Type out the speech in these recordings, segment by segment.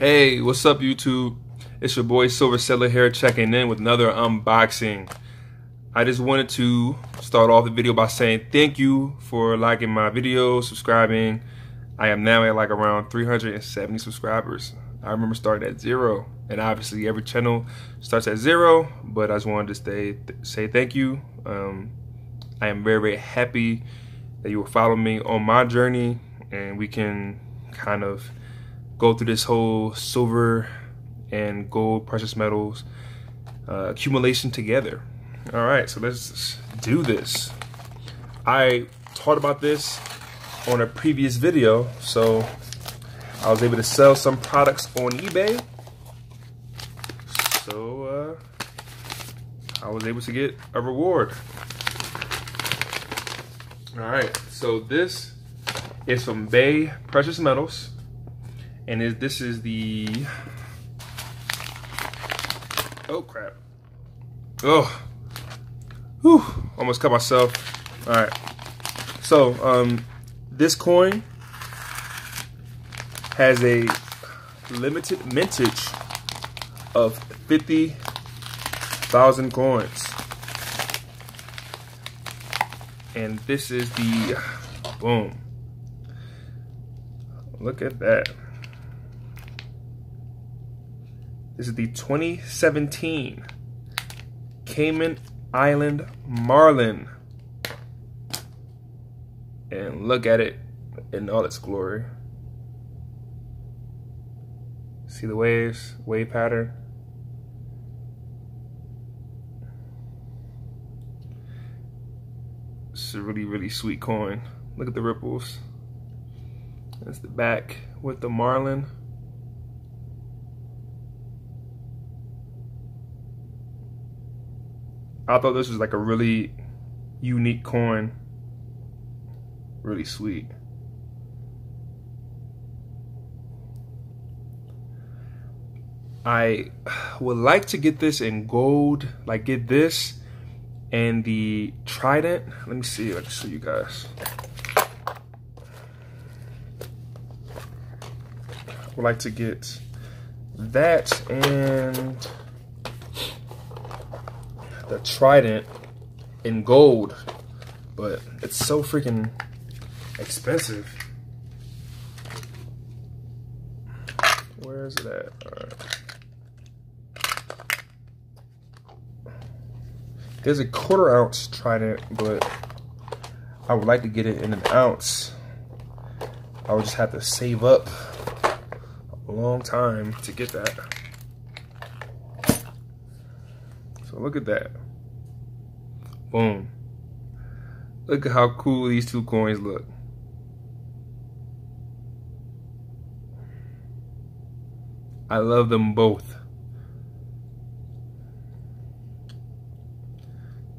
Hey, what's up YouTube? It's your boy Silver Sailor here checking in with another unboxing. I just wanted to start off the video by saying thank you for liking my videos, subscribing. I am now at like around 370 subscribers. I remember starting at zero and obviously every channel starts at zero, but I just wanted to stay, th say thank you. Um, I am very, very happy that you will follow me on my journey and we can kind of go through this whole silver and gold precious metals uh, accumulation together. All right, so let's do this. I taught about this on a previous video, so I was able to sell some products on eBay. So uh, I was able to get a reward. All right, so this is from Bay Precious Metals and is, this is the oh crap. Oh. Whew. Almost cut myself. All right. So um this coin has a limited mintage of 50,000 coins. And this is the boom. Look at that This is the 2017 Cayman Island Marlin. And look at it in all its glory. See the waves, wave pattern. It's a really, really sweet coin. Look at the ripples. That's the back with the marlin. I thought this was like a really unique coin. Really sweet. I would like to get this in gold, like get this and the trident. Let me see I can show you guys. I would like to get that and the Trident in gold, but it's so freaking expensive. Where is it at? There's a quarter ounce Trident, but I would like to get it in an ounce. I would just have to save up a long time to get that. So look at that. Boom. Look at how cool these two coins look. I love them both.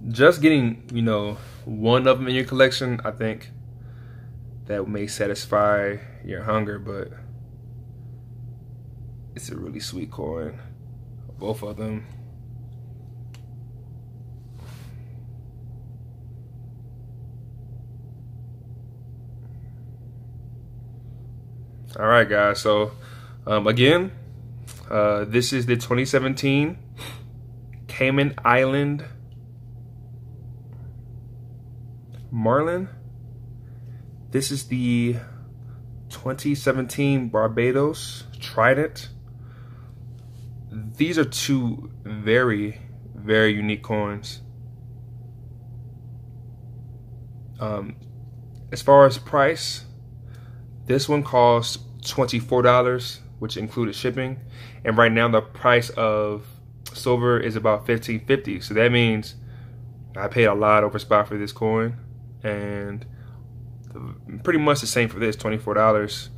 Just getting, you know, one of them in your collection, I think that may satisfy your hunger, but it's a really sweet coin. Both of them. All right, guys. So, um, again, uh, this is the 2017 Cayman Island Marlin. This is the 2017 Barbados Trident. These are two very, very unique coins. Um, as far as price, this one costs $24, which included shipping. And right now the price of silver is about $15.50. So that means I paid a lot over spot for this coin. And pretty much the same for this, $24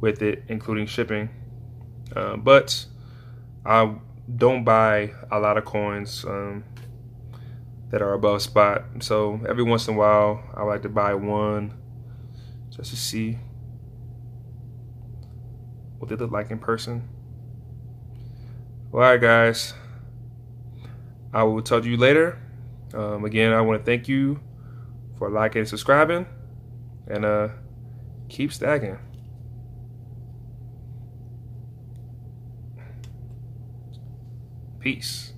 with it, including shipping. Uh, but I don't buy a lot of coins um, that are above spot. So every once in a while, I like to buy one just to see what they look like in person. Well, all right, guys. I will talk to you later. Um, again, I want to thank you for liking and subscribing. And uh, keep stacking. Peace.